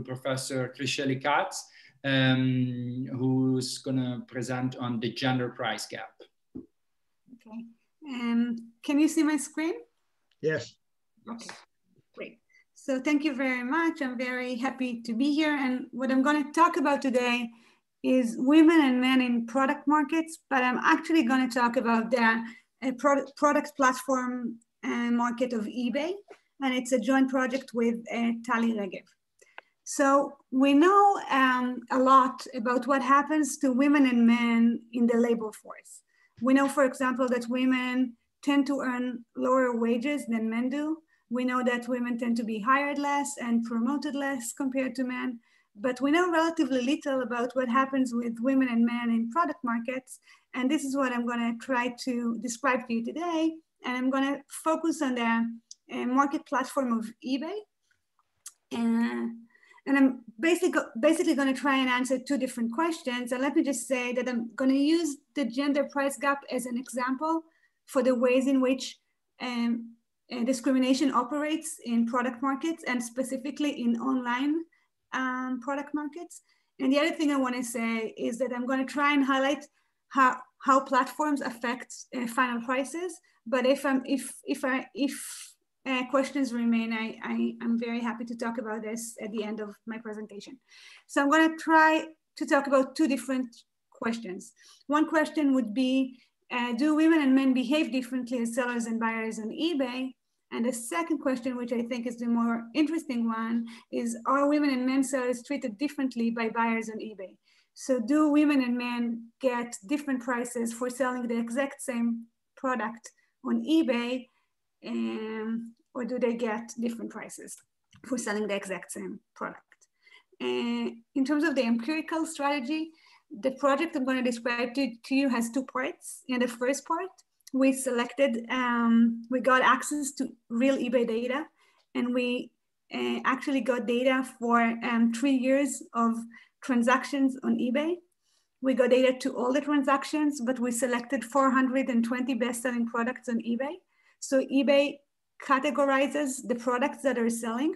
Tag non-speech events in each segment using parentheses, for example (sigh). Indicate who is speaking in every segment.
Speaker 1: Professor Kricheli-Katz, um, who's going to present on the gender price gap.
Speaker 2: Okay. Um, can you see my screen?
Speaker 3: Yes.
Speaker 2: Okay, great. So thank you very much. I'm very happy to be here. And what I'm going to talk about today is women and men in product markets, but I'm actually going to talk about the uh, product, product platform uh, market of eBay. And it's a joint project with uh, Tali Regev. So we know um, a lot about what happens to women and men in the labor force. We know, for example, that women tend to earn lower wages than men do. We know that women tend to be hired less and promoted less compared to men. But we know relatively little about what happens with women and men in product markets. And this is what I'm going to try to describe to you today. And I'm going to focus on the uh, market platform of eBay. Uh, and I'm basically, basically going to try and answer two different questions. And let me just say that I'm going to use the gender price gap as an example for the ways in which um, uh, discrimination operates in product markets and specifically in online um, product markets. And the other thing I want to say is that I'm going to try and highlight how, how platforms affect uh, final prices. But if I'm if if I if uh, questions remain, I, I, am very happy to talk about this at the end of my presentation. So I'm gonna try to talk about two different questions. One question would be, uh, do women and men behave differently as sellers and buyers on eBay? And the second question, which I think is the more interesting one, is are women and men sellers treated differently by buyers on eBay? So do women and men get different prices for selling the exact same product on eBay um, or do they get different prices for selling the exact same product? Uh, in terms of the empirical strategy, the project I'm going to describe to, to you has two parts. In the first part, we selected, um, we got access to real eBay data, and we uh, actually got data for um, three years of transactions on eBay. We got data to all the transactions, but we selected 420 best-selling products on eBay. So eBay categorizes the products that are selling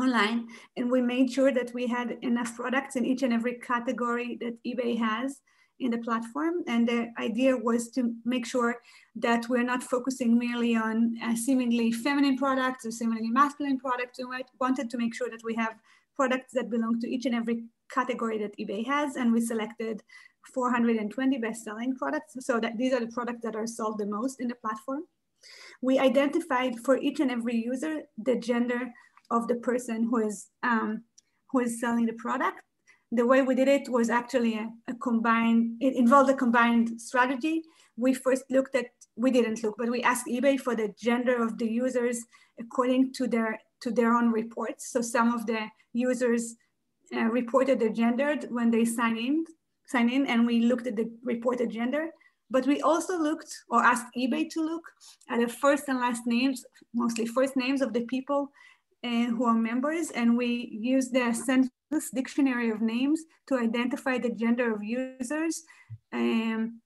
Speaker 2: online and we made sure that we had enough products in each and every category that eBay has in the platform. And the idea was to make sure that we're not focusing merely on uh, seemingly feminine products or seemingly masculine products. We wanted to make sure that we have products that belong to each and every category that eBay has. And we selected 420 best-selling products. So that these are the products that are sold the most in the platform. We identified for each and every user the gender of the person who is, um, who is selling the product. The way we did it was actually a, a combined, it involved a combined strategy. We first looked at, we didn't look, but we asked eBay for the gender of the users according to their, to their own reports. So some of the users uh, reported their gender when they sign in, sign in, and we looked at the reported gender. But we also looked or asked eBay to look at the first and last names, mostly first names of the people uh, who are members. And we used the census dictionary of names to identify the gender of users. Um,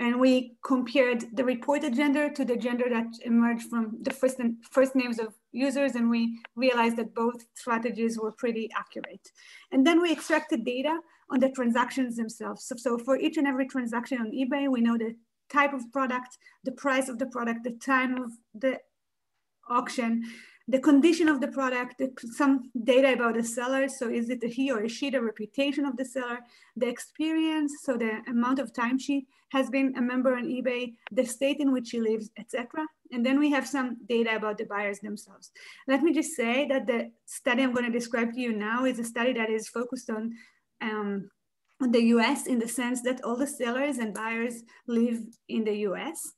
Speaker 2: and we compared the reported gender to the gender that emerged from the first, first names of users. And we realized that both strategies were pretty accurate. And then we extracted data on the transactions themselves. So, so for each and every transaction on eBay, we know the type of product, the price of the product, the time of the auction, the condition of the product, some data about the seller. So is it a he or a she, the reputation of the seller, the experience, so the amount of time she has been a member on eBay, the state in which she lives, etc. And then we have some data about the buyers themselves. Let me just say that the study I'm going to describe to you now is a study that is focused on um, the US in the sense that all the sellers and buyers live in the US.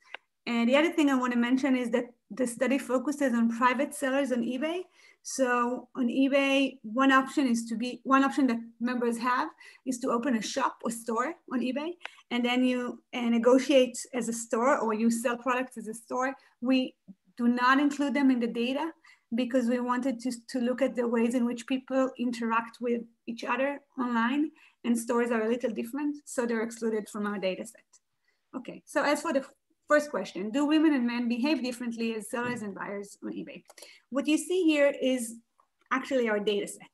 Speaker 2: And the other thing I want to mention is that the study focuses on private sellers on eBay. So on eBay, one option is to be, one option that members have is to open a shop or store on eBay. And then you negotiate as a store or you sell products as a store. We do not include them in the data because we wanted to, to look at the ways in which people interact with each other online and stores are a little different, so they're excluded from our data set. Okay, so as for the first question, do women and men behave differently as sellers and buyers on eBay? What you see here is actually our data set.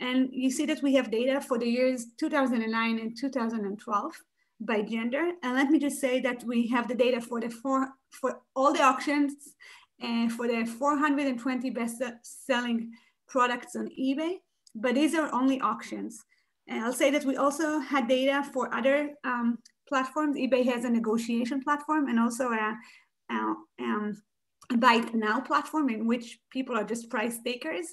Speaker 2: And you see that we have data for the years 2009 and 2012 by gender. And let me just say that we have the data for the four, for all the auctions and for the 420 best selling products on eBay, but these are only auctions. And I'll say that we also had data for other um, platforms. eBay has a negotiation platform and also a, a, um, buy now platform in which people are just price takers.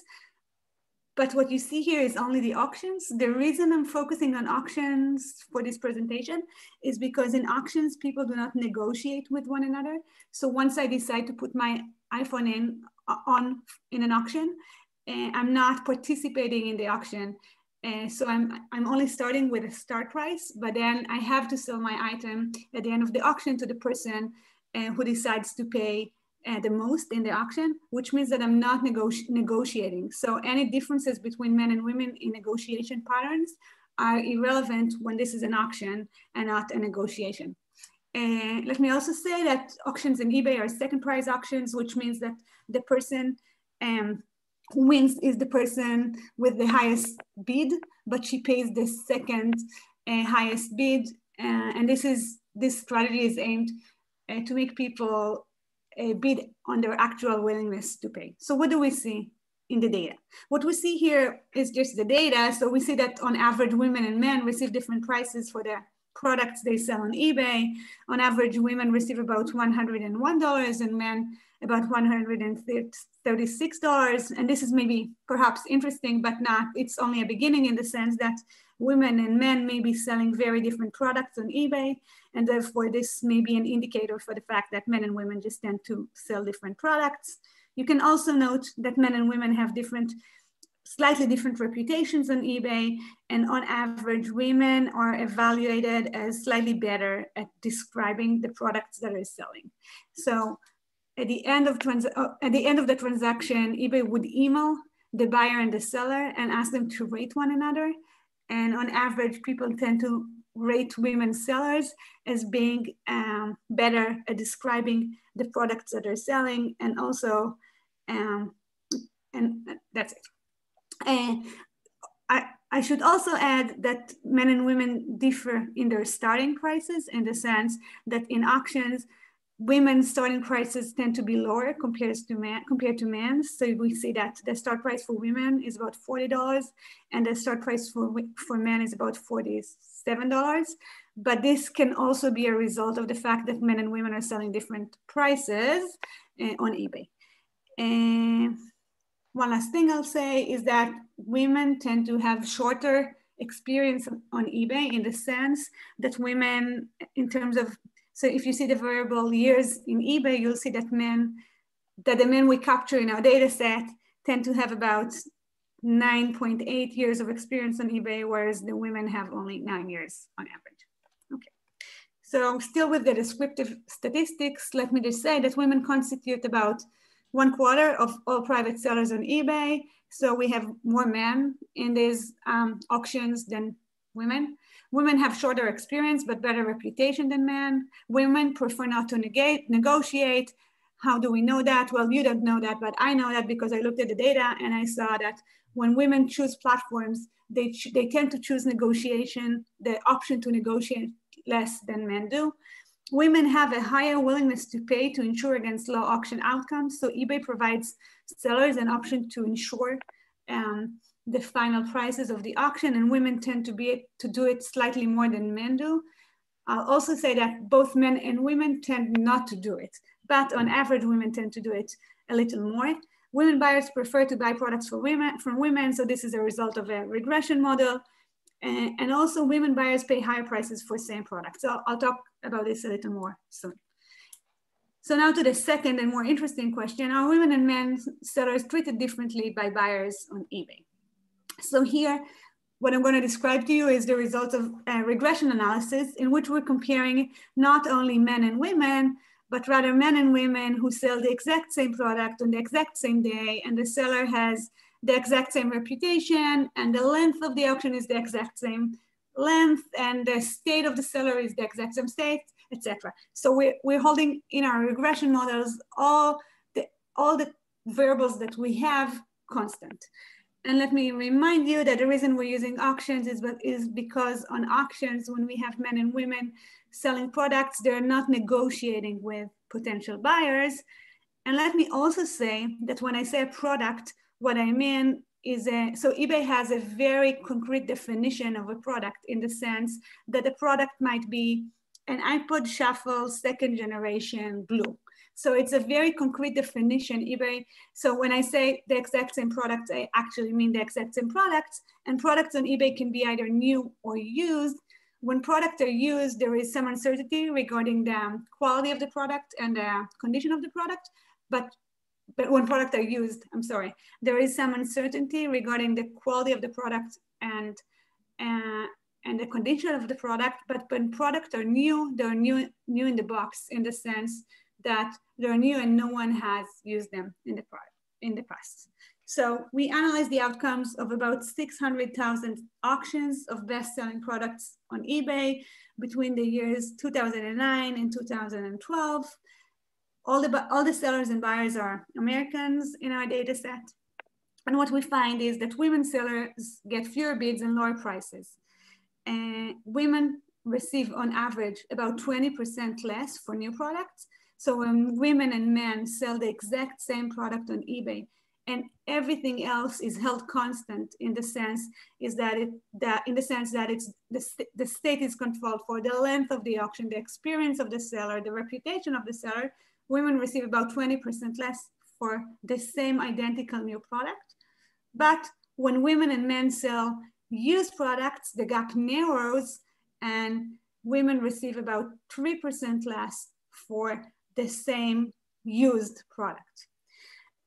Speaker 2: But what you see here is only the auctions. The reason I'm focusing on auctions for this presentation is because in auctions, people do not negotiate with one another. So once I decide to put my iPhone in on in an auction, uh, I'm not participating in the auction. Uh, so I'm, I'm only starting with a start price, but then I have to sell my item at the end of the auction to the person uh, who decides to pay uh, the most in the auction, which means that I'm not negoti negotiating. So any differences between men and women in negotiation patterns are irrelevant when this is an auction and not a negotiation. And let me also say that auctions in eBay are second price auctions, which means that the person um, who wins is the person with the highest bid, but she pays the second uh, highest bid. Uh, and this is this strategy is aimed uh, to make people a bid on their actual willingness to pay. So what do we see in the data? What we see here is just the data. So we see that on average, women and men receive different prices for the products they sell on eBay. On average, women receive about $101 and men about $136. And this is maybe perhaps interesting, but not, it's only a beginning in the sense that women and men may be selling very different products on eBay. And therefore this may be an indicator for the fact that men and women just tend to sell different products. You can also note that men and women have different, slightly different reputations on eBay. And on average, women are evaluated as slightly better at describing the products that are selling. So at the end of, trans uh, at the, end of the transaction, eBay would email the buyer and the seller and ask them to rate one another. And on average, people tend to rate women sellers as being um, better at describing the products that they're selling and also, um, and that's it. And I, I should also add that men and women differ in their starting prices in the sense that in auctions, women's starting prices tend to be lower compared to men compared to men so we see that the start price for women is about $40 and the start price for for men is about $47 but this can also be a result of the fact that men and women are selling different prices uh, on ebay. And one last thing i'll say is that women tend to have shorter experience on ebay in the sense that women in terms of so if you see the variable years in eBay, you'll see that men, that the men we capture in our data set tend to have about 9.8 years of experience on eBay, whereas the women have only nine years on average. Okay. So still with the descriptive statistics, let me just say that women constitute about one quarter of all private sellers on eBay. So we have more men in these um, auctions than women. Women have shorter experience but better reputation than men. Women prefer not to negate, negotiate. How do we know that? Well, you don't know that, but I know that because I looked at the data and I saw that when women choose platforms, they, they tend to choose negotiation, the option to negotiate less than men do. Women have a higher willingness to pay to insure against low auction outcomes. So eBay provides sellers an option to insure um, the final prices of the auction and women tend to be to do it slightly more than men do. I'll also say that both men and women tend not to do it, but on average, women tend to do it a little more. Women buyers prefer to buy products for women, from women, so this is a result of a regression model. And, and also women buyers pay higher prices for same products. So I'll talk about this a little more soon. So now to the second and more interesting question, are women and men sellers treated differently by buyers on eBay? So here, what I'm going to describe to you is the result of a regression analysis in which we're comparing not only men and women, but rather men and women who sell the exact same product on the exact same day, and the seller has the exact same reputation, and the length of the auction is the exact same length, and the state of the seller is the exact same state, etc. So we're, we're holding in our regression models all the, all the variables that we have constant. And let me remind you that the reason we're using auctions is, is because on auctions, when we have men and women selling products, they're not negotiating with potential buyers. And let me also say that when I say a product, what I mean is a, so eBay has a very concrete definition of a product in the sense that the product might be an iPod Shuffle second generation blue. So it's a very concrete definition, eBay. So when I say the exact same product, I actually mean the exact same products. And products on eBay can be either new or used. When products are used, there is some uncertainty regarding the quality of the product and the condition of the product. But, but when products are used, I'm sorry, there is some uncertainty regarding the quality of the product and, uh, and the condition of the product. But when products are new, they're new, new in the box in the sense that they're new and no one has used them in the, in the past. So we analyzed the outcomes of about 600,000 auctions of best-selling products on eBay between the years 2009 and 2012. All the, all the sellers and buyers are Americans in our data set. And what we find is that women sellers get fewer bids and lower prices. And women receive on average about 20% less for new products so when women and men sell the exact same product on eBay and everything else is held constant in the sense is that it that in the sense that it's the, the state is controlled for the length of the auction, the experience of the seller, the reputation of the seller, women receive about 20% less for the same identical new product. But when women and men sell used products, the gap narrows and women receive about 3% less for the same used product.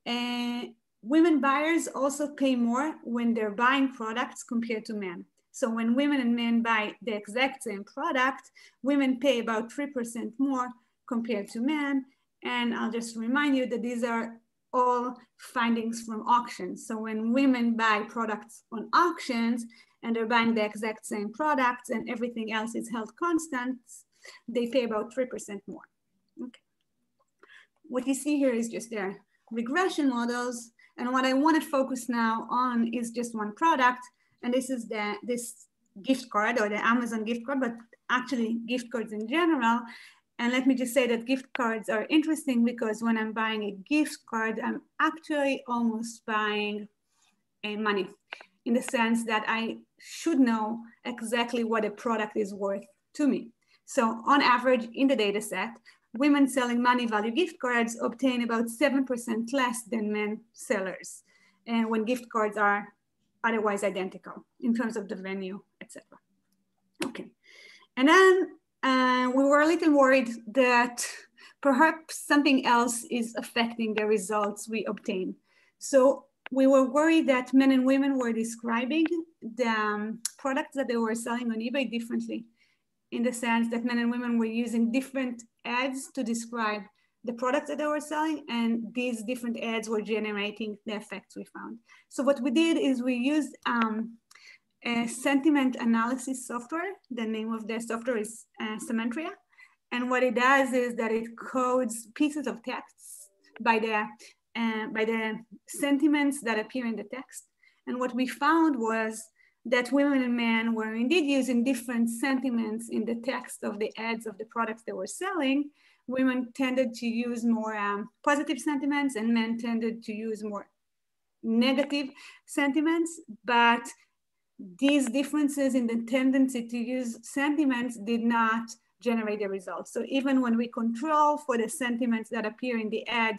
Speaker 2: And women buyers also pay more when they're buying products compared to men. So when women and men buy the exact same product, women pay about 3% more compared to men. And I'll just remind you that these are all findings from auctions. So when women buy products on auctions and they're buying the exact same products and everything else is held constant, they pay about 3% more. Okay what you see here is just their regression models. And what I want to focus now on is just one product. And this is the this gift card or the Amazon gift card, but actually gift cards in general. And let me just say that gift cards are interesting because when I'm buying a gift card, I'm actually almost buying a money in the sense that I should know exactly what a product is worth to me. So on average in the data set, women selling money value gift cards obtain about 7% less than men sellers and when gift cards are otherwise identical in terms of the venue, etc. Okay, and then uh, we were a little worried that perhaps something else is affecting the results we obtain. So we were worried that men and women were describing the um, products that they were selling on eBay differently in the sense that men and women were using different ads to describe the products that they were selling and these different ads were generating the effects we found. So what we did is we used um, a sentiment analysis software. The name of the software is uh, Semantria. And what it does is that it codes pieces of text by the, uh, by the sentiments that appear in the text. And what we found was that women and men were indeed using different sentiments in the text of the ads of the products they were selling. Women tended to use more um, positive sentiments and men tended to use more negative sentiments, but these differences in the tendency to use sentiments did not generate the results. So even when we control for the sentiments that appear in the ad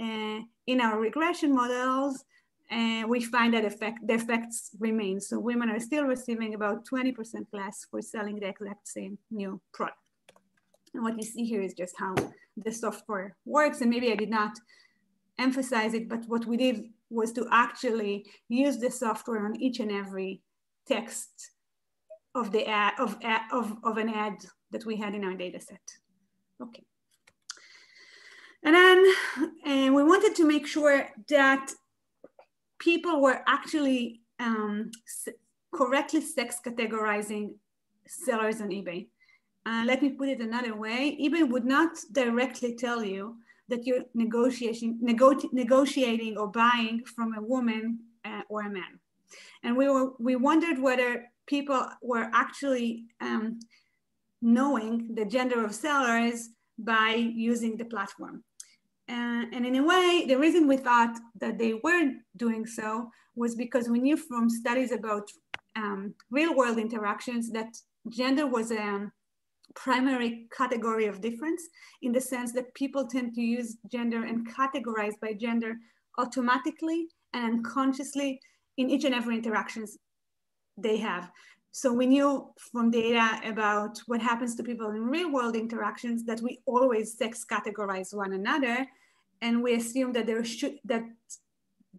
Speaker 2: uh, in our regression models, and we find that effect, the effects remain. So women are still receiving about 20% less for selling the exact same new product. And what you see here is just how the software works. And maybe I did not emphasize it, but what we did was to actually use the software on each and every text of the ad, of, of, of an ad that we had in our data set. Okay. And then and we wanted to make sure that people were actually um, correctly sex categorizing sellers on eBay. Uh, let me put it another way. eBay would not directly tell you that you're negotiating, nego negotiating or buying from a woman uh, or a man. And we, were, we wondered whether people were actually um, knowing the gender of sellers by using the platform. And in a way, the reason we thought that they were doing so was because we knew from studies about um, real world interactions that gender was a um, primary category of difference in the sense that people tend to use gender and categorize by gender automatically and unconsciously in each and every interactions they have. So we knew from data about what happens to people in real world interactions that we always sex categorize one another. And we assume that there should, that,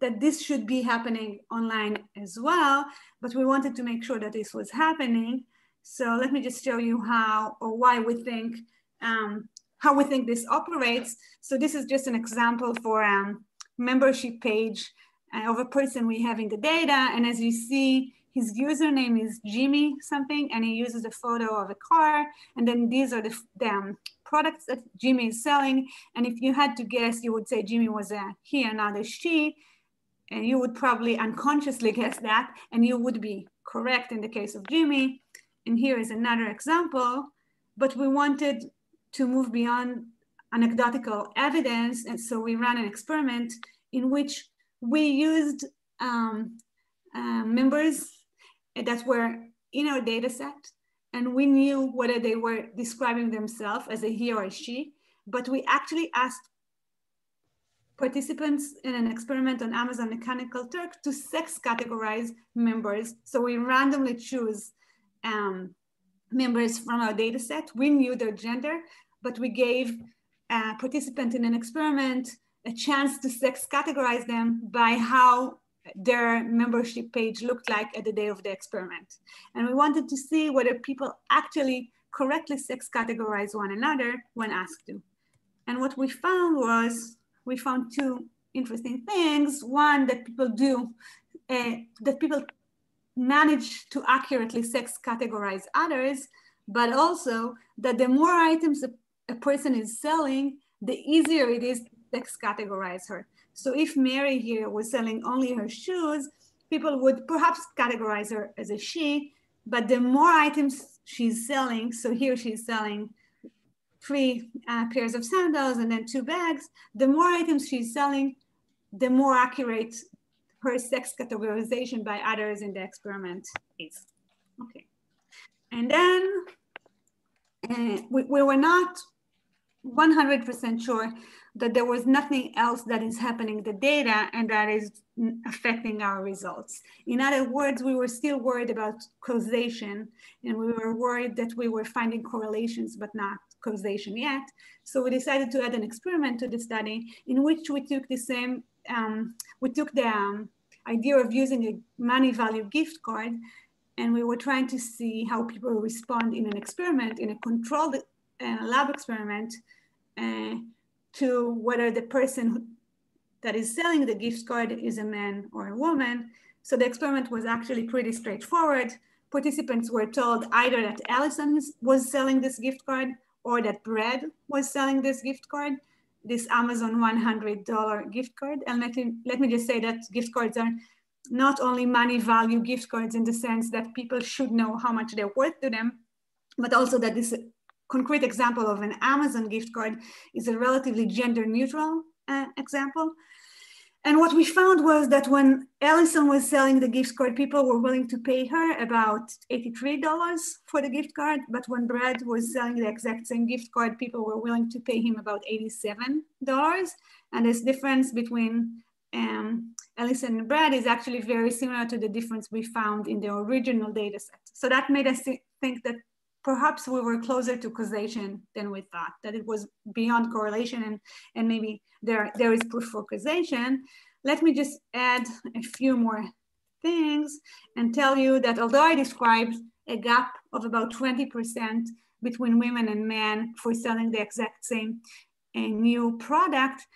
Speaker 2: that this should be happening online as well, but we wanted to make sure that this was happening. So let me just show you how or why we think, um, how we think this operates. So this is just an example for um, membership page uh, of a person we have in the data. And as you see, his username is Jimmy something, and he uses a photo of a car. And then these are the, the um, products that Jimmy is selling. And if you had to guess, you would say Jimmy was a he and not a she. And you would probably unconsciously (laughs) guess that, and you would be correct in the case of Jimmy. And here is another example, but we wanted to move beyond anecdotal evidence. And so we ran an experiment in which we used um, uh, members that were in our data set and we knew whether they were describing themselves as a he or a she, but we actually asked participants in an experiment on Amazon Mechanical Turk to sex categorize members. So we randomly choose um, members from our data set. We knew their gender, but we gave a participant in an experiment a chance to sex categorize them by how their membership page looked like at the day of the experiment. And we wanted to see whether people actually correctly sex categorize one another when asked to. And what we found was, we found two interesting things. One, that people do, uh, that people manage to accurately sex categorize others, but also that the more items a, a person is selling, the easier it is to sex categorize her. So if Mary here was selling only her shoes, people would perhaps categorize her as a she, but the more items she's selling, so here she's selling three uh, pairs of sandals and then two bags, the more items she's selling, the more accurate her sex categorization by others in the experiment is. Okay. And then uh, we, we were not 100% sure that there was nothing else that is happening the data and that is affecting our results. In other words, we were still worried about causation and we were worried that we were finding correlations but not causation yet. So we decided to add an experiment to the study in which we took the same, um, we took the um, idea of using a money value gift card and we were trying to see how people respond in an experiment, in a controlled uh, lab experiment uh, to whether the person that is selling the gift card is a man or a woman. So the experiment was actually pretty straightforward. Participants were told either that Allison was selling this gift card or that Brad was selling this gift card, this Amazon $100 gift card. And let me, let me just say that gift cards are not only money value gift cards in the sense that people should know how much they're worth to them, but also that this concrete example of an Amazon gift card is a relatively gender neutral uh, example. And what we found was that when Allison was selling the gift card, people were willing to pay her about $83 for the gift card. But when Brad was selling the exact same gift card, people were willing to pay him about $87. And this difference between um, Allison and Brad is actually very similar to the difference we found in the original data set. So that made us think that perhaps we were closer to causation than we thought, that it was beyond correlation and, and maybe there, there is proof for causation. Let me just add a few more things and tell you that although I described a gap of about 20% between women and men for selling the exact same a new product,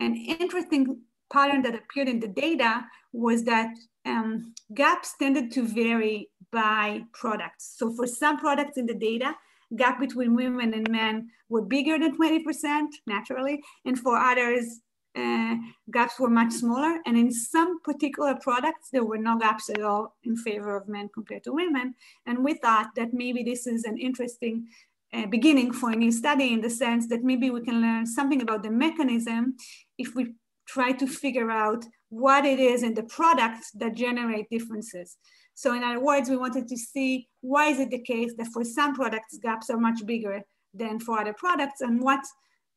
Speaker 2: an interesting pattern that appeared in the data was that um, gaps tended to vary by products. So for some products in the data, gap between women and men were bigger than 20% naturally. And for others, uh, gaps were much smaller. And in some particular products, there were no gaps at all in favor of men compared to women. And we thought that maybe this is an interesting uh, beginning for a new study in the sense that maybe we can learn something about the mechanism if we try to figure out what it is in the products that generate differences. So in other words, we wanted to see why is it the case that for some products gaps are much bigger than for other products and what,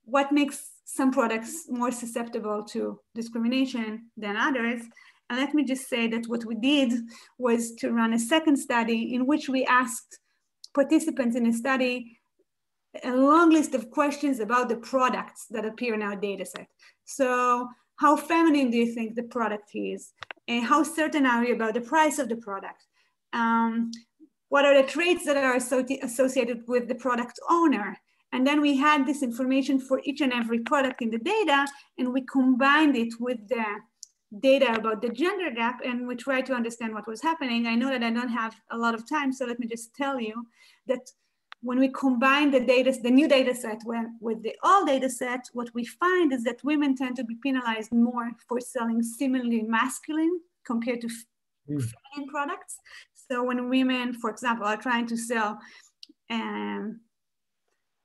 Speaker 2: what makes some products more susceptible to discrimination than others. And let me just say that what we did was to run a second study in which we asked participants in a study a long list of questions about the products that appear in our data set. So how feminine do you think the product is? And how certain are you about the price of the product? Um, what are the traits that are associated with the product owner? And then we had this information for each and every product in the data, and we combined it with the data about the gender gap, and we tried to understand what was happening. I know that I don't have a lot of time, so let me just tell you that when we combine the data, the new data set when, with the old data set, what we find is that women tend to be penalized more for selling similarly masculine compared to mm. feminine products. So when women, for example, are trying to sell um,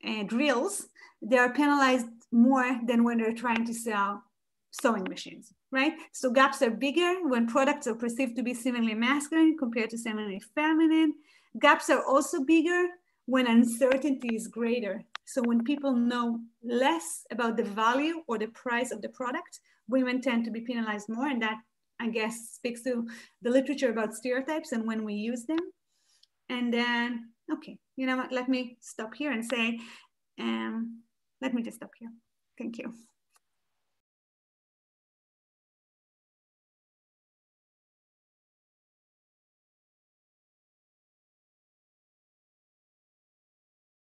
Speaker 2: uh, drills, they are penalized more than when they're trying to sell sewing machines, right? So gaps are bigger when products are perceived to be similarly masculine compared to similarly feminine. Gaps are also bigger when uncertainty is greater. So when people know less about the value or the price of the product, women tend to be penalized more. And that, I guess, speaks to the literature about stereotypes and when we use them. And then, okay, you know what, let me stop here and say, um, let me just stop here. Thank you.